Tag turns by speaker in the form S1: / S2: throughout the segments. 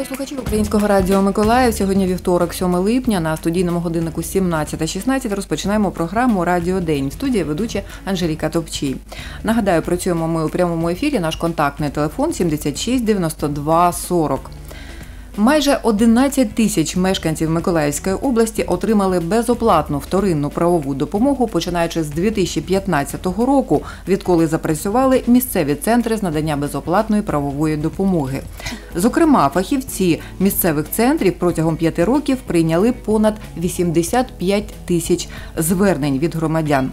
S1: Вітаю слухачів українського радіо Миколаїв. Сьогодні вівторок, 7 липня. На студійному годиннику 17.16 розпочинаємо програму Радіо День. В студії ведуча Анжеліка Топчій. Нагадаю, працюємо ми у прямому ефірі. Наш контактний телефон 76 92 40. Майже 11 тисяч мешканців Миколаївської області отримали безоплатну вторинну правову допомогу, починаючи з 2015 року, відколи запрацювали місцеві центри з надання безоплатної правової допомоги. Зокрема, фахівці місцевих центрів протягом п'яти років прийняли понад 85 тисяч звернень від громадян.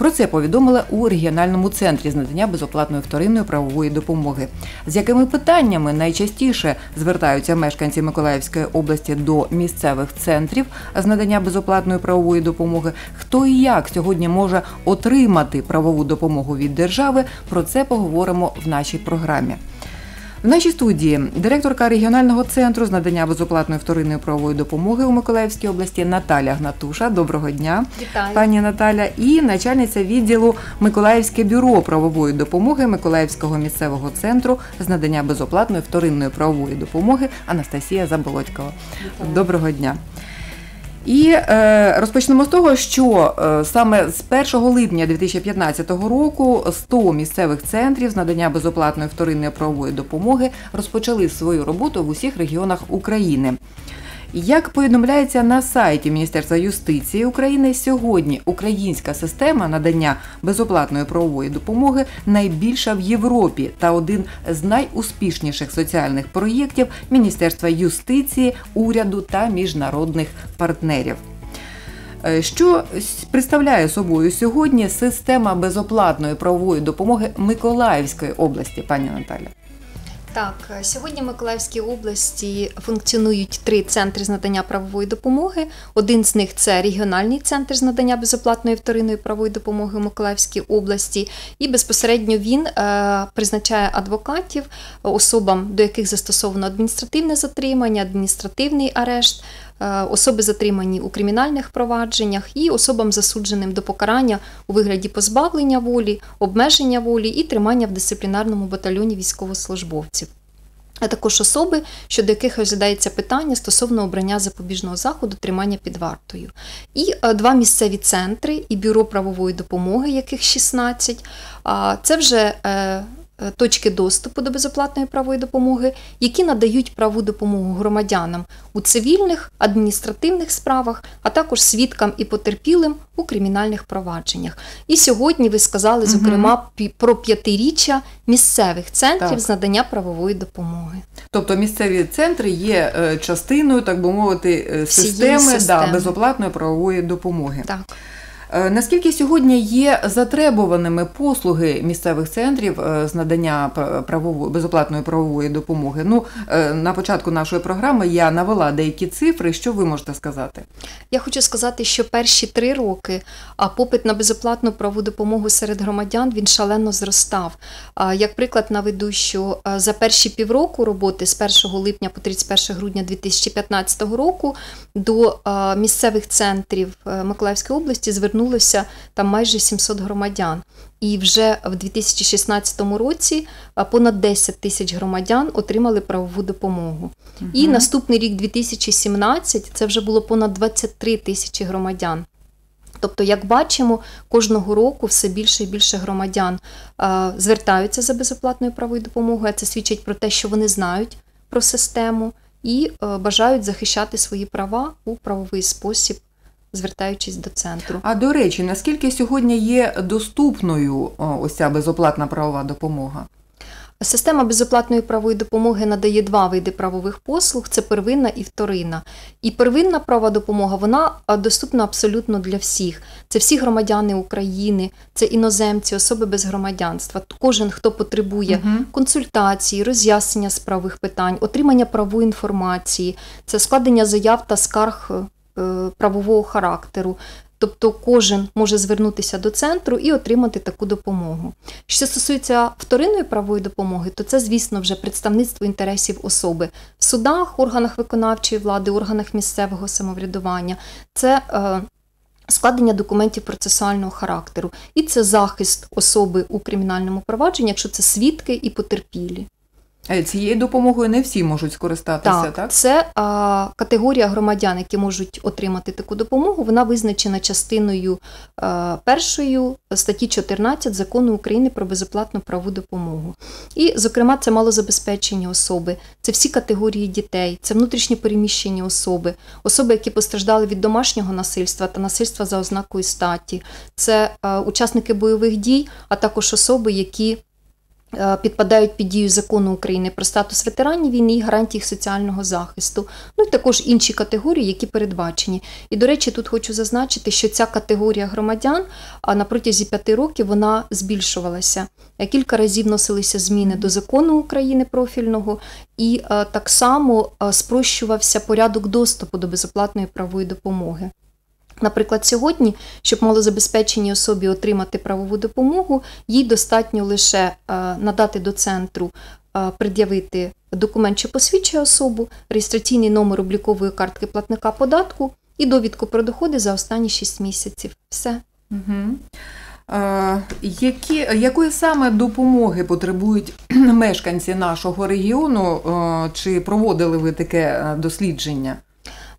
S1: Про це повідомили у регіональному центрі з надання безоплатної вторинної правової допомоги. З якими питаннями найчастіше звертаються мешканці Миколаївської області до місцевих центрів з надання безоплатної правової допомоги? Хто і як сьогодні може отримати правову допомогу від держави? Про це поговоримо в нашій програмі. В нашій студії директорка регіонального центру з надання безоплатної вторинної правової допомоги у Миколаївській області Наталя Гнатуша. Доброго дня,
S2: Вітаю.
S1: пані Наталя, і начальниця відділу Миколаївське бюро правової допомоги Миколаївського місцевого центру з надання безоплатної вторинної правової допомоги Анастасія Заболотькова. Доброго дня. І е, розпочнемо з того, що е, саме з 1 липня 2015 року 100 місцевих центрів з надання безоплатної вторинної правової допомоги розпочали свою роботу в усіх регіонах України. Як повідомляється на сайті Міністерства юстиції України, сьогодні українська система надання безоплатної правової допомоги найбільша в Європі та один з найуспішніших соціальних проєктів Міністерства юстиції, уряду та міжнародних партнерів. Е, Що представляє собою сьогодні система безоплатної правової допомоги Миколаївської області, пані Наталя?
S2: Так, сьогодні в Миколаївській області функціонують три центри з надання правової допомоги. Один з них це регіональний центр з надання безоплатної вторинної правової допомоги в Миколаївській області, і безпосередньо він е, призначає адвокатів особам, до яких застосовано адміністративне затримання, адміністративний арешт. Е, Особи затримані у кримінальних провадженнях і особам засудженим до покарання у вигляді позбавлення волі, обмеження волі і тримання в дисциплінарному батальйоні військовослужбовців. А також особи, щодо яких розглядається питання стосовно обрання запобіжного заходу тримання під вартою. І е, два місцеві центри і бюро правової допомоги, яких 16. Це вже е, точки доступу до безоплатної правової допомоги, які надають правову допомогу громадянам у цивільних, адміністративних справах, а також свідкам і потерпілим у кримінальних провадженнях. І сьогодні ви сказали, зокрема, про п'ятиріччя місцевих центрів
S1: Так.
S2: з надання правової допомоги.
S1: Тобто місцеві центри є е, частиною, так би мовити, е,
S2: Всієї
S1: системи, Да, безоплатної правової допомоги.
S2: Так.
S1: Е, Наскільки сьогодні є затребуваними послуги місцевих центрів е, з надання правової безоплатної правової допомоги? Ну е, на початку нашої програми я навела деякі цифри. Що ви можете сказати?
S2: Я хочу сказати, що перші три роки попит на безоплатну правову допомогу серед громадян він шалено зростав. Як приклад наведу, що за перші півроку роботи з 1 липня по 31 грудня 2015 року до місцевих центрів Миколаївської області звернулося там майже 700 громадян. І вже в 2016 році понад 10 тисяч громадян отримали правову допомогу. І наступний рік, 2017, це вже було понад 23 тисячі громадян. Тобто, як бачимо, кожного року все більше і більше громадян звертаються за безоплатною правовою допомогою, а це свідчить про те, що вони знають про систему і е, бажають захищати свої права у правовий спосіб, звертаючись до центру.
S1: А до речі, наскільки сьогодні є доступною ось ця безоплатна правова допомога?
S2: Система безоплатної правової допомоги надає два види правових послуг: це первинна і вторинна. І первинна права допомога вона доступна абсолютно для всіх. Це всі громадяни України, це іноземці, особи без громадянства. Кожен, хто потребує
S1: Мгм.
S2: консультації, роз'яснення справових питань, отримання правової інформації, це складення заяв та скарг е, правового характеру. тобто кожен може звернутися до центру і отримати таку допомогу. Що стосується вторинної правової допомоги, то це, звісно, вже представництво інтересів особи в судах, органах виконавчої влади, органах місцевого самоврядування. Це е, Складення документів процесуального характеру, і це захист особи у кримінальному провадженні, якщо це свідки і потерпілі.
S1: Е, Цією допомогою не всі можуть скористатися, так?
S2: Так, це а, категорія громадян, які можуть отримати таку допомогу. Вона визначена частиною а, першою статті 14 закону України про безоплатну правову допомогу. І, зокрема, це малозабезпечені особи, це всі категорії дітей, це внутрішні переміщені особи, особи, які постраждали від домашнього насильства та насильства за ознакою статі, це а, учасники бойових дій, а також особи, які е, підпадають під дію закону України про статус ветеранів війни і гарантії їх соціального захисту. Ну і також інші категорії, які передбачені. І до речі, тут хочу зазначити, що ця категорія громадян на протязі п'яти років вона збільшувалася. Е, Кілька разів вносилися зміни до закону України профільного, і е, так само е, спрощувався порядок доступу до безоплатної правової допомоги. Наприклад, сьогодні, щоб малозабезпеченій особі отримати правову допомогу, їй достатньо лише е, надати до центру, е, пред'явити документ, що посвідчує особу, реєстраційний номер облікової картки платника податку і довідку про доходи за останні 6 місяців. Все.
S1: Угу. Які, якої саме допомоги потребують мешканці нашого регіону? Чи проводили ви таке дослідження?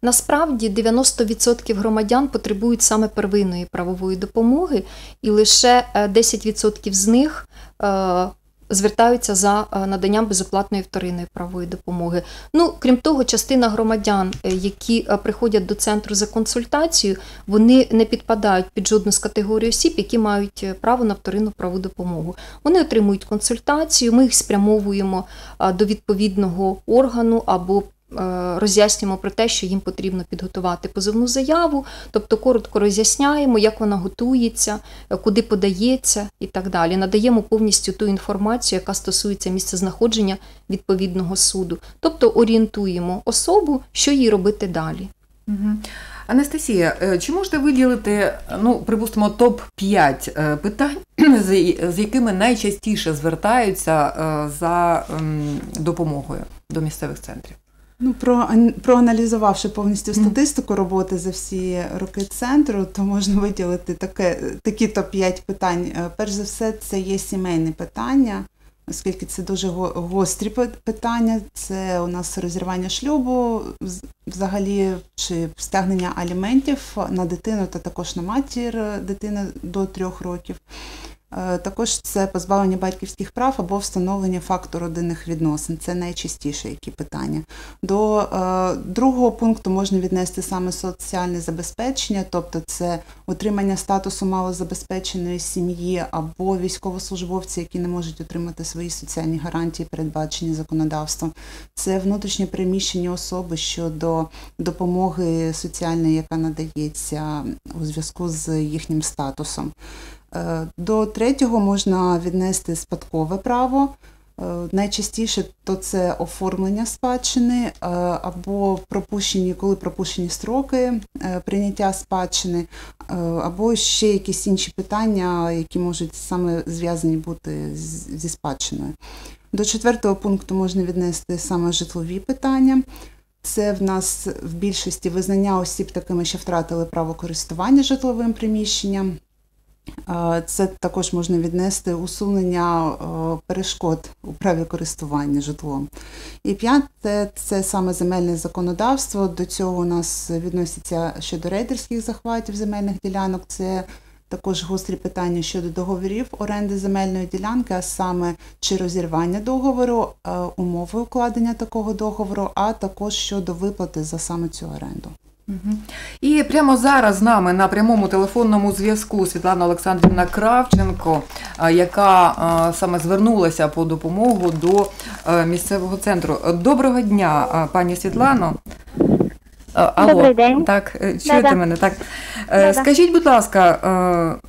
S2: Насправді 90% громадян потребують саме первинної правової допомоги, і лише е, 10% з них е, звертаються за е, наданням безоплатної вторинної правової допомоги. Ну, крім того, частина громадян, е, які е, приходять до центру за консультацією, вони не підпадають під жодну з категорій осіб, які мають е, право на вторинну правову допомогу. Вони отримують консультацію, ми їх спрямовуємо до відповідного органу або е, роз'яснюємо про те, що їм потрібно підготувати позовну заяву, тобто коротко роз'ясняємо, як вона готується, е, куди подається і так далі. Надаємо повністю ту інформацію, яка стосується місцезнаходження відповідного суду, тобто орієнтуємо особу, що їй робити далі.
S1: Анастасія, е, чи можете виділити, ну, припустимо, топ-5 питань, з якими найчастіше звертаються е, за ем, допомогою до місцевих центрів?
S3: Ну, про, проаналізувавши повністю статистику роботи за всі роки центру, то можна виділити таке, такі топ-5 питань. Е, Перш за все, це є сімейне питання, оскільки це дуже гострі питання. Це у нас розірвання шлюбу, взагалі, чи стягнення аліментів на дитину та також на матір е, дитини до трьох років. Е, Також це позбавлення батьківських прав або встановлення факту родинних відносин. Це найчастіше які питання. До е, другого пункту можна віднести саме соціальне забезпечення, тобто це отримання статусу малозабезпеченої сім'ї або військовослужбовці, які не можуть отримати свої соціальні гарантії, передбачені законодавством. Це внутрішньо переміщені особи щодо допомоги соціальної, яка надається у зв'язку з їхнім статусом. Е, До третього можна віднести спадкове право. Е, Найчастіше то це оформлення спадщини е, або пропущені, коли пропущені строки прийняття спадщини, або ще якісь інші питання, які можуть саме зв'язані бути зі спадщиною. До четвертого пункту можна віднести саме житлові питання. Це в нас в більшості визнання осіб такими, що втратили право користування житловим приміщенням. Е, Це також можна віднести усунення е, перешкод у праві користування житлом. І п'яте це саме земельне законодавство. До цього у нас відноситься щодо рейдерських захватів земельних ділянок. Це також гострі питання щодо договорів оренди земельної ділянки, а саме чи розірвання договору, е, умови укладення такого договору, а також щодо виплати за саме цю оренду.
S1: І прямо зараз з нами на прямому телефонному зв'язку Світлана Олександрівна Кравченко, яка саме звернулася по допомогу до е, місцевого центру. Доброго дня, пані Світлано. Алло.
S4: Добрий день.
S1: Так, е, чуєте
S4: Да-да.
S1: мене? Так. Е,
S4: Да-да.
S1: Скажіть, будь ласка,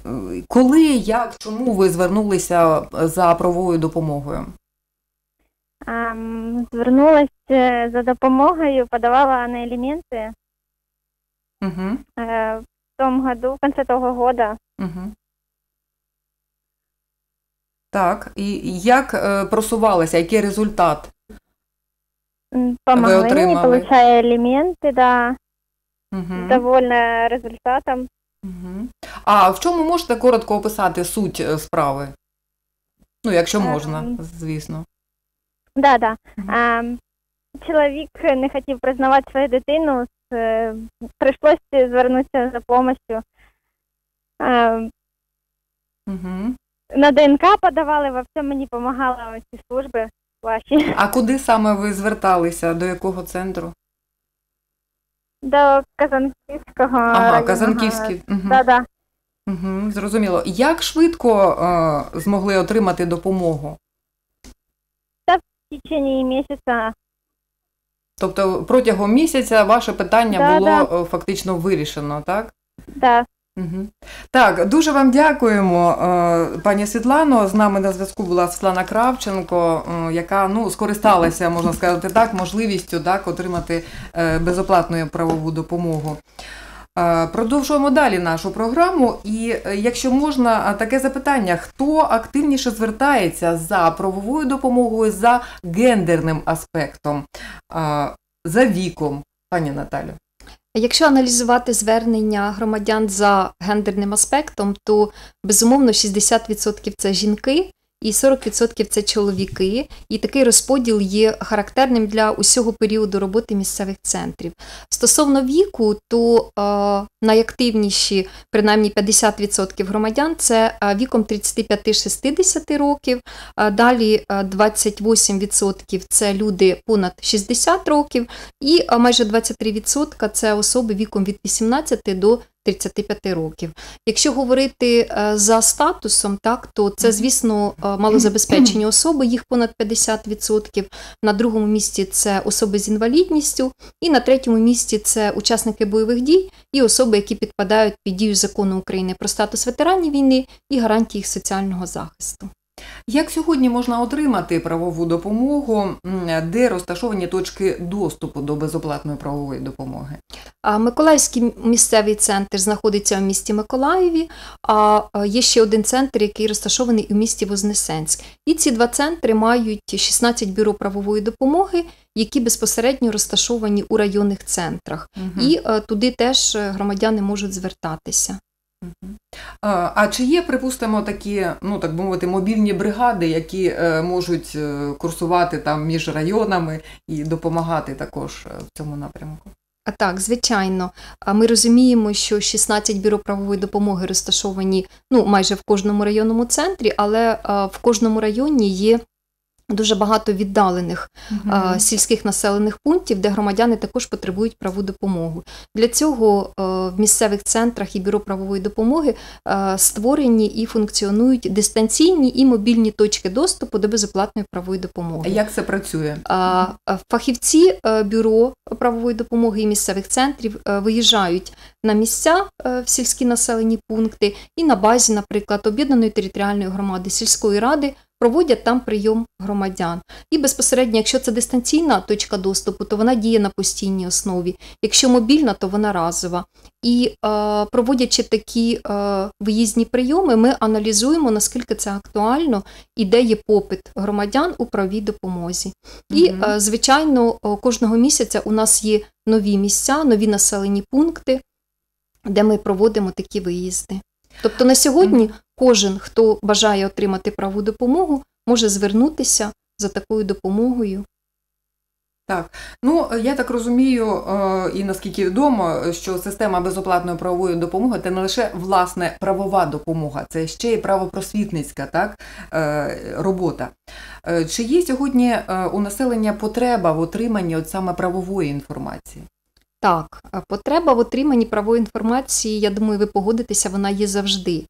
S1: е, коли, як, чому ви звернулися за правовою допомогою?
S4: Е, за допомогою, подавала на елементи.
S1: Угу.
S4: Е, В том году, в конце того года.
S1: Угу. Так, і як е, просувалося, який результат?
S4: М, Помогли,
S1: отримали?
S4: получая элементы, да,
S1: Угу.
S4: довольна результатом.
S1: Угу. А в чому можете коротко описати суть е, справи? Ну, якщо можна,
S4: Ем.
S1: звісно.
S4: Да, да.
S1: Мгм.
S4: Ем, чоловік не хотів признавати свою дитину, е, прийшлося звернутися за допомогою.
S1: Угу.
S4: на ДНК подавали, во всьому мені допомагали ці служби ваші.
S1: А куди саме ви зверталися? До якого центру?
S4: До Казанківського
S1: Ага. Казанківський. Угу.
S4: Да, да.
S1: Угу. Зрозуміло. Як швидко е, змогли отримати допомогу?
S4: В течение місяця.
S1: Тобто протягом місяця ваше питання
S4: Да,
S1: було да. фактично вирішено, так?
S4: Да.
S1: Угу. Так, дуже вам дякуємо, е, пані Світлано. З нами на зв'язку була Світлана Кравченко, е, яка ну скористалася, можна сказати так, можливістю так отримати е, безоплатну правову допомогу. Е, Продовжуємо далі нашу програму. І е, якщо можна, е, таке запитання: хто активніше звертається за правовою допомогою за гендерним аспектом, за віком, пані Наталю?
S2: Якщо аналізувати звернення громадян за гендерним аспектом, то безумовно 60% це жінки і 40% це чоловіки. І такий розподіл є характерним для усього періоду роботи місцевих центрів. Стосовно віку, то е, найактивніші, принаймні 50% громадян, це е, віком 35-60 років. Е, Далі е, 28% це люди понад 60 років, і е, майже 23% це особи віком від 18 до 35 років. Якщо говорити е, за статусом, так то це, звісно, е, малозабезпечені особи, їх понад 50%. На другому місці це особи з інвалідністю, і на третьому місці це учасники бойових дій і особи, які підпадають під дію закону України про статус ветеранів війни і гарантії їх соціального захисту.
S1: Як сьогодні можна отримати правову допомогу, де розташовані точки доступу до безоплатної правової допомоги?
S2: Миколаївський місцевий центр знаходиться в місті Миколаєві, а є ще один центр, який розташований у місті Вознесенськ. І ці два центри мають 16 бюро правової допомоги, які безпосередньо розташовані у районних центрах. І е, туди теж е, громадяни можуть звертатися.
S1: Мгм. А, чи є, припустимо, такі, ну так би мовити, мобільні бригади, які е, можуть е, курсувати там між районами і допомагати також е, в цьому напрямку?
S2: А так, звичайно, ми розуміємо, що 16 бюро правової допомоги розташовані ну, майже в кожному районному центрі, але е, в кожному районі є дуже багато віддалених е, сільських населених пунктів, де громадяни також потребують праву допомогу. Для цього е, в місцевих центрах і бюро правової допомоги е, створені і функціонують дистанційні і мобільні точки доступу до безоплатної правової допомоги.
S1: Як це працює?
S2: А, а Фахівці е, бюро правової допомоги і місцевих центрів виїжджають на місця в сільські населені пункти і на базі, наприклад, об'єднаної територіальної громади сільської ради проводять там прийом громадян. І безпосередньо, якщо це дистанційна точка доступу, то вона діє на постійній основі. Якщо мобільна, то вона разова. І е, проводячи такі е, виїзні прийоми, ми аналізуємо, наскільки це актуально і де є попит громадян у правій допомозі. І, е, звичайно, кожного місяця у нас є нові місця, нові населені пункти, де ми проводимо такі виїзди. Тобто на сьогодні кожен, хто бажає отримати праву допомогу, може звернутися за такою допомогою.
S1: Так, Ну, я так розумію, е, і наскільки відомо, що система безоплатної правової допомоги це не лише власне правова допомога, це ще й правопросвітницька так, е, робота. Е, Чи є сьогодні у населення потреба в отриманні от саме правової інформації?
S2: Так, потреба в отриманні правової інформації, я думаю, ви погодитеся, вона є завжди.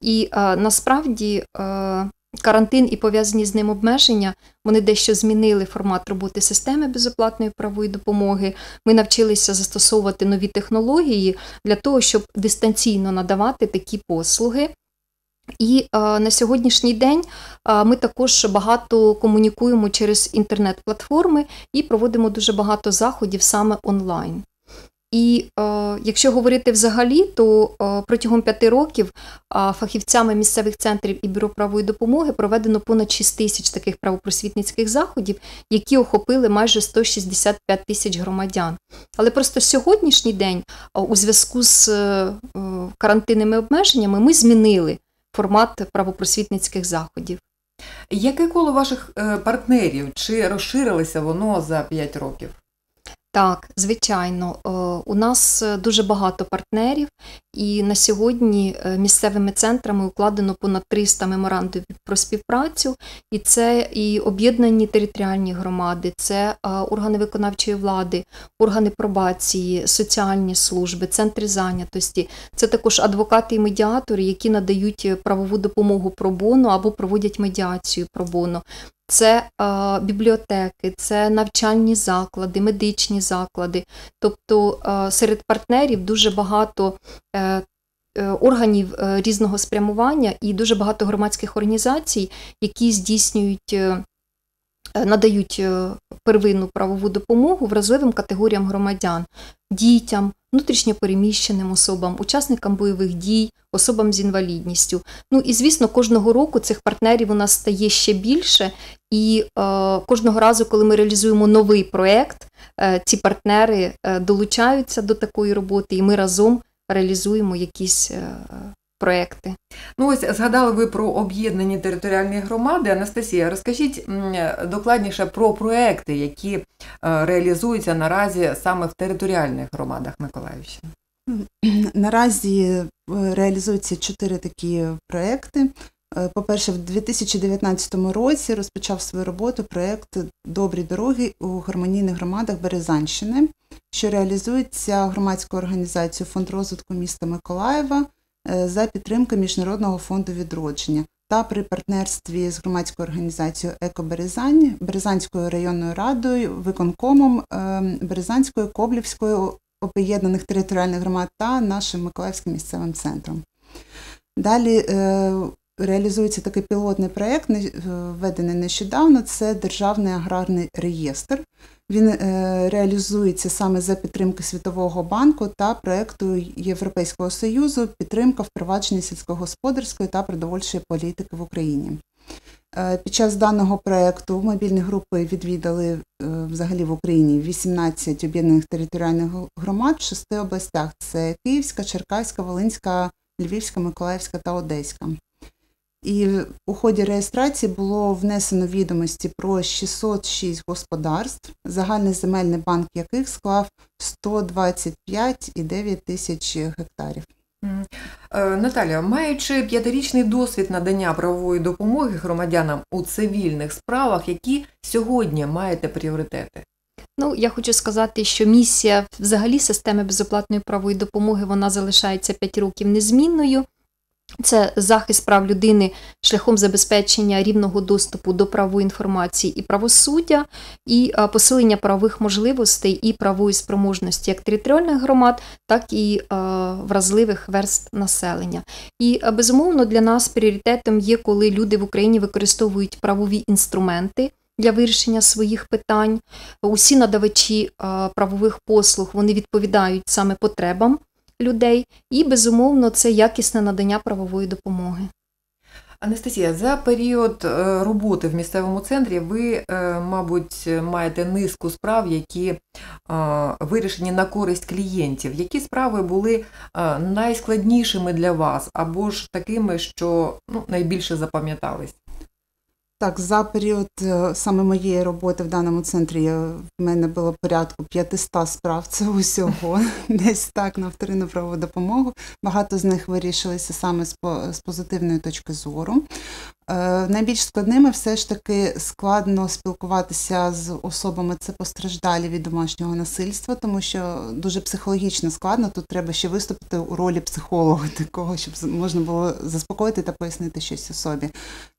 S2: І е, насправді е, карантин і пов'язані з ним обмеження, вони дещо змінили формат роботи системи безоплатної правової допомоги. Ми навчилися застосовувати нові технології для того, щоб дистанційно надавати такі послуги. І е, на сьогоднішній день е, ми також багато комунікуємо через інтернет-платформи і проводимо дуже багато заходів саме онлайн. І е, якщо говорити взагалі, то е, протягом п'яти років е, фахівцями місцевих центрів і бюро правової допомоги проведено понад 6 тисяч таких правопросвітницьких заходів, які охопили майже 165 тисяч громадян. Але просто сьогоднішній день, е, у зв'язку з е, е, карантинними обмеженнями, ми змінили формат правопросвітницьких заходів.
S1: Яке коло ваших е, партнерів? Чи розширилося воно за 5 років?
S2: Так, звичайно, Е, у нас е, дуже багато партнерів, і на сьогодні е, місцевими центрами укладено понад 300 меморандумів про співпрацю, і це і об'єднані територіальні громади, це е, органи виконавчої влади, органи пробації, соціальні служби, центри зайнятості. Це також адвокати і медіатори, які надають правову допомогу пробону або проводять медіацію пробону це бібліотеки, це навчальні заклади, медичні заклади. Тобто серед партнерів дуже багато е, е, органів е, різного спрямування і дуже багато громадських організацій, які здійснюють. е, е, Надають е, первинну правову допомогу вразливим категоріям громадян, дітям, внутрішньопереміщеним особам, учасникам бойових дій, особам з інвалідністю. Ну і звісно, кожного року цих партнерів у нас стає ще більше, і е, кожного разу, коли ми реалізуємо новий проєкт, е, ці партнери е, долучаються до такої роботи, і ми разом реалізуємо якісь е, проекти.
S1: Ну ось згадали ви про об'єднані територіальні громади. Анастасія, розкажіть докладніше про проекти, які е, реалізуються наразі саме в територіальних громадах Миколаївщини.
S3: Наразі е, реалізуються чотири такі проекти. Е, По-перше, в 2019 році розпочав свою роботу проєкт Добрі дороги у гармонійних громадах Березанщини, що реалізується громадською організацією Фонд розвитку міста Миколаєва е, за підтримки Міжнародного фонду відродження та при партнерстві з громадською організацією Еко Березань, Березанською районною радою, виконкомом е, Березанською, Коблівською об'єднаних територіальних громад та нашим Миколаївським місцевим центром. Далі е, реалізується такий пілотний проєкт, е, введений нещодавно. Це Державний аграрний реєстр. Він е, реалізується саме за підтримки Світового банку та проєкту Європейського Союзу підтримка впровадження сільськогосподарської та продовольчої політики в Україні. Е, Під час даного проєкту мобільні групи відвідали е, взагалі в Україні 18 об'єднаних територіальних громад в шести областях: це Київська, Черкаська, Волинська, Львівська, Миколаївська та Одеська. І у ході реєстрації було внесено відомості про 606 господарств, загальний земельний банк яких склав 125,9 тисяч гектарів.
S1: Е, Наталя, маючи п'ятирічний досвід надання правової допомоги громадянам у цивільних справах, які сьогодні маєте пріоритети?
S2: Ну, я хочу сказати, що місія взагалі системи безоплатної правової допомоги вона залишається 5 років незмінною. Це захист прав людини шляхом забезпечення рівного доступу до правової інформації і правосуддя, і посилення правових можливостей і правової спроможності як територіальних громад, так і вразливих верст населення. І безумовно для нас пріоритетом є, коли люди в Україні використовують правові інструменти для вирішення своїх питань. Усі надавачі правових послуг вони відповідають саме потребам людей, і безумовно це якісне надання правової допомоги.
S1: Анастасія, за період е, роботи в місцевому центрі ви, е, мабуть, маєте низку справ, які е, вирішені на користь клієнтів. Які справи були найскладнішими для вас, або ж такими, що ну, найбільше запам'ятались?
S3: Так, за період е, саме моєї роботи в даному центрі в мене було порядку 500 справ. Це усього десь так на вторинну правову допомогу. Багато з них вирішилися саме з позитивної точки зору. Е, найбільш складними все ж таки складно спілкуватися з особами, це постраждалі від домашнього насильства, тому що дуже психологічно складно. Тут треба ще виступити у ролі психолога, такого, щоб можна було заспокоїти та пояснити щось особі.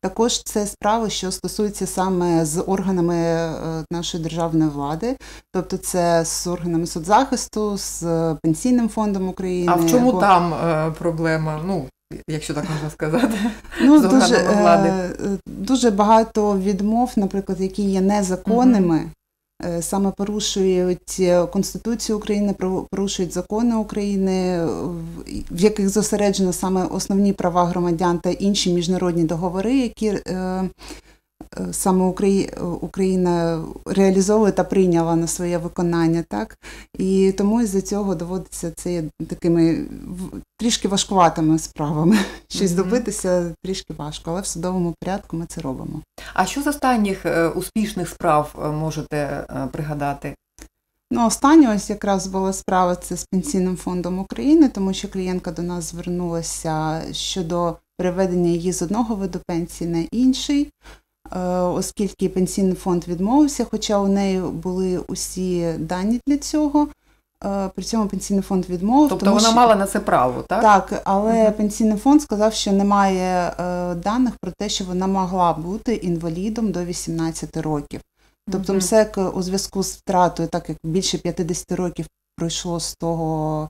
S3: Також це справи, що стосуються саме з органами е, нашої державної влади, тобто це з органами соцзахисту, з пенсійним фондом України.
S1: А в чому
S3: або-
S1: там е, проблема? Ну, якщо так можна сказати.
S3: Ну, дуже,
S1: влади?
S3: е, е, дуже багато відмов, наприклад, які є незаконними. е, саме порушують Конституцію України, порушують закони України, в яких зосереджено саме основні права громадян та інші міжнародні договори, які Е, саме Україна реалізовує та прийняла на своє виконання, так і тому із-за цього доводиться це такими трішки важкуватими справами. Щось mm-hmm. добитися трішки важко, але в судовому порядку ми це робимо.
S1: А що з останніх е, успішних справ е, можете пригадати?
S3: Ну, остання ось якраз була справа це з пенсійним фондом України, тому що клієнтка до нас звернулася щодо переведення її з одного виду пенсії на інший. Е, оскільки пенсійний фонд відмовився, хоча у неї були усі дані для цього. Е, при цьому пенсійний фонд відмовив.
S1: Тобто тому, вона
S3: що...
S1: мала на це право, так?
S3: Так, але uh пенсійний фонд сказав, що немає е, даних про те, що вона могла бути інвалідом до 18 років. Тобто, uh МСЕК у зв'язку з втратою, так як більше 50 років пройшло з того,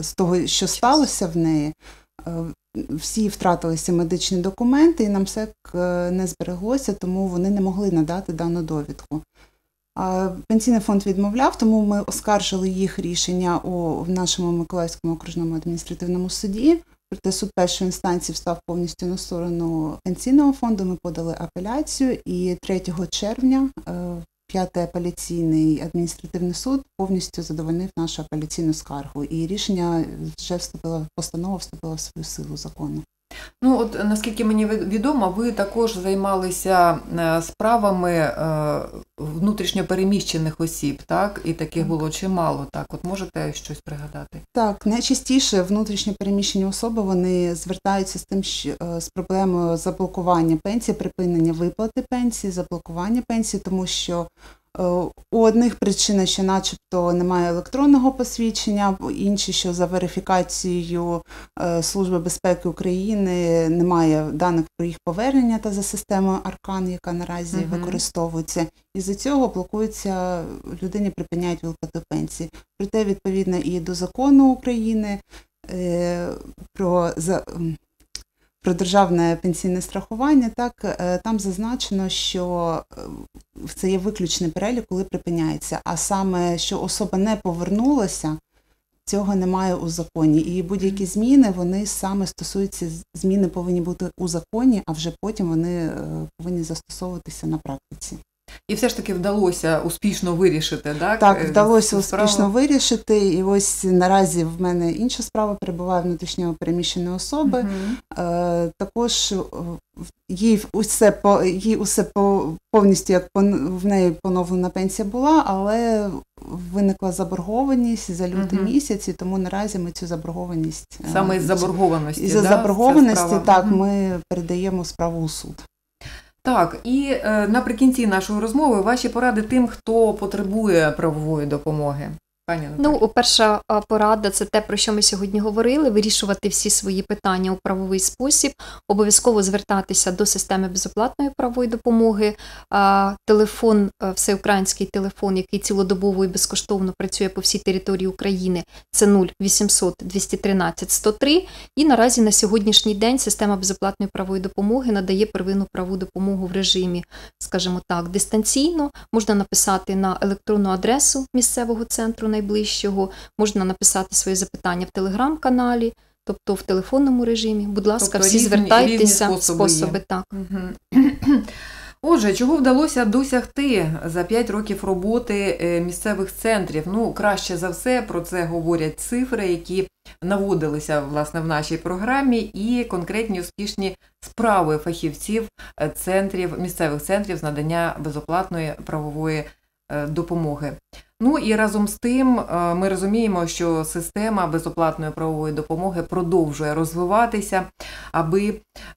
S3: з того, що сталося в неї, всі втратилися медичні документи, і нам все не збереглося, тому вони не могли надати дану довідку. Пенсійний фонд відмовляв, тому ми оскаржили їх рішення у в нашому Миколаївському окружному адміністративному суді. Проте суд першої інстанції встав повністю на сторону пенсійного фонду. Ми подали апеляцію, і 3 червня е, П'ятий апеляційний адміністративний суд повністю задовольнив нашу апеляційну скаргу, і рішення вже вступило, постанова вступила в свою силу закону.
S1: Ну от наскільки мені відомо, ви також займалися е, справами е, внутрішньопереміщених осіб, так? І таких було чимало. Так, от можете щось пригадати?
S3: Так, найчастіше внутрішньопереміщені особи вони звертаються з тим, що е, з проблемою заблокування пенсії, припинення виплати пенсії, заблокування пенсії, тому що у одних причина, що начебто немає електронного посвідчення, інші, що за верифікацією е, Служби безпеки України немає даних про їх повернення та за системою Аркан, яка наразі uh використовується. І за цього блокується людині, припиняють виплату пенсії. Проте, відповідно, і до закону України е, про про державне пенсійне страхування, так е, там зазначено, що е, це є виключний перелік, коли припиняється. А саме, що особа не повернулася, цього немає у законі. І будь-які зміни вони саме стосуються зміни повинні бути у законі, а вже потім вони е, повинні застосовуватися на практиці.
S1: І все ж таки вдалося успішно вирішити, так?
S3: Так, е, вдалося успішно вирішити. І ось наразі в мене інша справа перебуває внутрішньо переміщеної особи. Угу. Е, Також е, їй усе по їй усе по повністю як по в неї поновлена пенсія була, але виникла заборгованість за лютий угу. місяць, і тому наразі ми цю заборгованість
S1: саме із заборгованості.
S3: Із да? заборгованості так угу. ми передаємо справу у суд.
S1: Так, і е, наприкінці нашої розмови ваші поради тим, хто потребує правової допомоги.
S2: Пані ну, перша порада це те, про що ми сьогодні говорили: вирішувати всі свої питання у правовий спосіб, обов'язково звертатися до системи безоплатної правової допомоги. Телефон, всеукраїнський телефон, який цілодобово і безкоштовно працює по всій території України, це 0800 213 103. І наразі на сьогоднішній день система безоплатної правової допомоги надає первинну правову допомогу в режимі, скажімо так, дистанційно. Можна написати на електронну адресу місцевого центру найближчого, можна написати свої запитання в телеграм-каналі, тобто в телефонному режимі. Будь ласка, тобто всі різні, звертайтеся різні способи, способи так. Угу.
S1: Отже, чого вдалося досягти за 5 років роботи е, місцевих центрів? Ну, краще за все про це говорять цифри, які наводилися власне в нашій програмі, і конкретні успішні справи фахівців е, центрів місцевих центрів з надання безоплатної правової е, допомоги. Ну і разом з тим е, ми розуміємо, що система безоплатної правової допомоги продовжує розвиватися, аби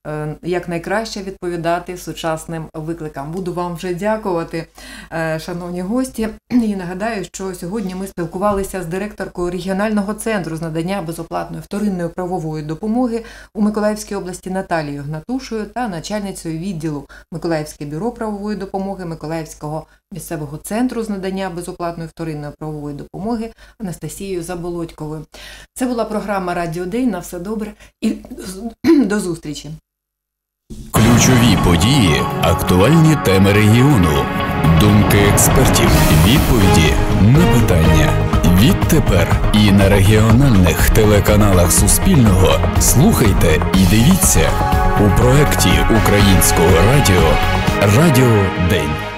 S1: е, якнайкраще відповідати сучасним викликам. Буду вам вже дякувати, е, шановні гості. І нагадаю, що сьогодні ми спілкувалися з директоркою регіонального центру з надання безоплатної вторинної правової допомоги у Миколаївській області Наталією Гнатушою та начальницею відділу Миколаївське бюро правової допомоги Миколаївського місцевого центру з надання безоплатної вторинної правової допомоги Анастасією Заболодьковою. Це була програма Радіо День. На все добре і до зустрічі.
S5: Ключові події, актуальні теми регіону. думки експертів, відповіді на питання. Відтепер і на регіональних телеканалах Суспільного слухайте і дивіться у проєкті Українського радіо Радіо День.